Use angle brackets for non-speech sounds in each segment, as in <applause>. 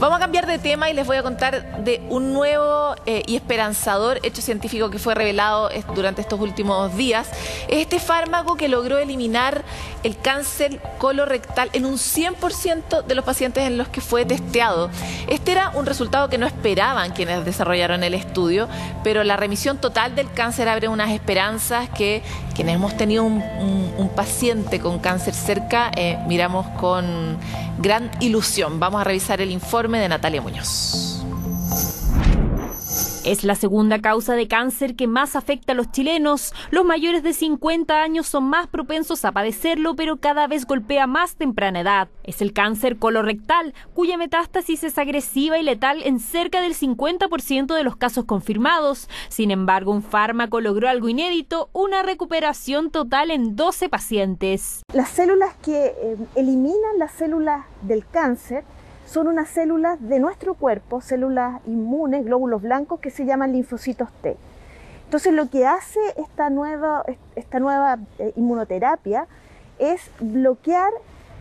Vamos a cambiar de tema y les voy a contar de un nuevo eh, y esperanzador hecho científico que fue revelado durante estos últimos días. Este fármaco que logró eliminar el cáncer colorectal en un 100% de los pacientes en los que fue testeado. Este era un resultado que no esperaban quienes desarrollaron el estudio, pero la remisión total del cáncer abre unas esperanzas que quienes hemos tenido un, paciente con cáncer cerca eh, miramos con gran ilusión. Vamos a revisar el informe de Natalia Muñoz. Es la segunda causa de cáncer que más afecta a los chilenos. Los mayores de 50 años son más propensos a padecerlo, pero cada vez golpea más temprana edad. Es el cáncer colorectal, cuya metástasis es agresiva y letal en cerca del 50% de los casos confirmados. Sin embargo, un fármaco logró algo inédito, una recuperación total en 12 pacientes. Las células que eh, eliminan las células del cáncer son unas células de nuestro cuerpo, células inmunes, glóbulos blancos que se llaman linfocitos T. Entonces lo que hace esta nueva, esta nueva eh, inmunoterapia es bloquear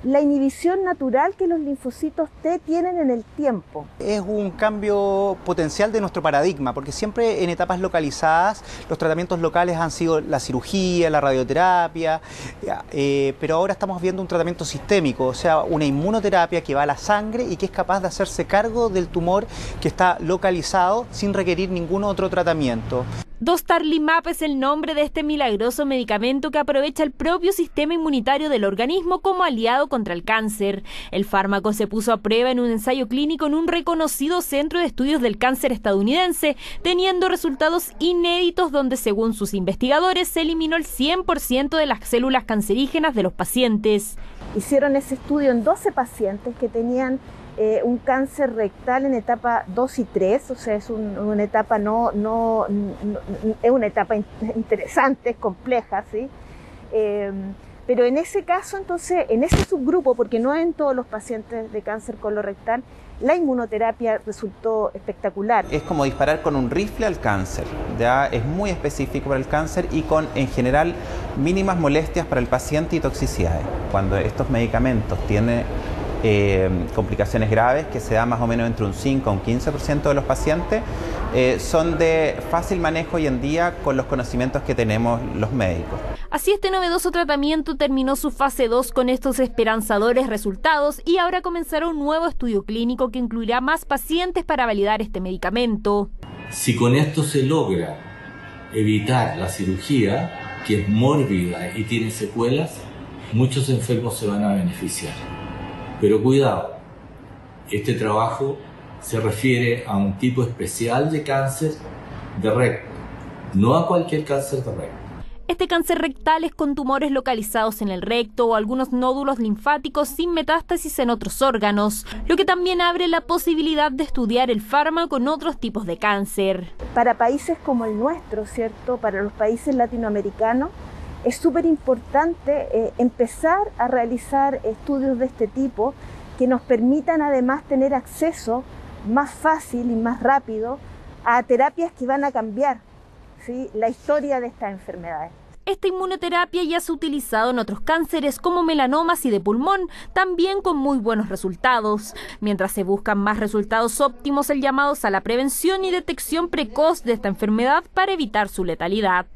la inhibición natural que los linfocitos T tienen en el tiempo. Es un cambio potencial de nuestro paradigma, porque siempre en etapas localizadas los tratamientos locales han sido la cirugía, la radioterapia, eh, pero ahora estamos viendo un tratamiento sistémico, o sea, una inmunoterapia que va a la sangre y que es capaz de hacerse cargo del tumor que está localizado sin requerir ningún otro tratamiento. Dostarlimab es el nombre de este milagroso medicamento que aprovecha el propio sistema inmunitario del organismo como aliado contra el cáncer. El fármaco se puso a prueba en un ensayo clínico en un reconocido centro de estudios del cáncer estadounidense, teniendo resultados inéditos donde, según sus investigadores, se eliminó el 100% de las células cancerígenas de los pacientes. Hicieron ese estudio en 12 pacientes que tenían eh, un cáncer rectal en etapa 2 y 3, o sea, es una etapa no, no, es una etapa <laughs> interesante, es compleja, ¿sí? Eh, pero en ese caso, entonces, en ese subgrupo, porque no en todos los pacientes de cáncer colorectal, la inmunoterapia resultó espectacular. Es como disparar con un rifle al cáncer, ya es muy específico para el cáncer y con en general mínimas molestias para el paciente y toxicidades. Cuando estos medicamentos tienen eh, complicaciones graves que se da más o menos entre un 5 a un 15% de los pacientes, eh, son de fácil manejo hoy en día con los conocimientos que tenemos los médicos. Así este novedoso tratamiento terminó su fase 2 con estos esperanzadores resultados y ahora comenzará un nuevo estudio clínico que incluirá más pacientes para validar este medicamento. Si con esto se logra evitar la cirugía, que es mórbida y tiene secuelas, muchos enfermos se van a beneficiar. Pero cuidado, este trabajo se refiere a un tipo especial de cáncer de recto, no a cualquier cáncer de recto. Este cáncer rectal es con tumores localizados en el recto o algunos nódulos linfáticos sin metástasis en otros órganos, lo que también abre la posibilidad de estudiar el fármaco en otros tipos de cáncer. Para países como el nuestro, ¿cierto? Para los países latinoamericanos, es súper importante eh, empezar a realizar estudios de este tipo que nos permitan además tener acceso más fácil y más rápido a terapias que van a cambiar la historia de estas enfermedades. Esta inmunoterapia ya se ha utilizado en otros cánceres como melanomas y de pulmón, también con muy buenos resultados. Mientras se buscan más resultados óptimos, el llamados a la prevención y detección precoz de esta enfermedad para evitar su letalidad.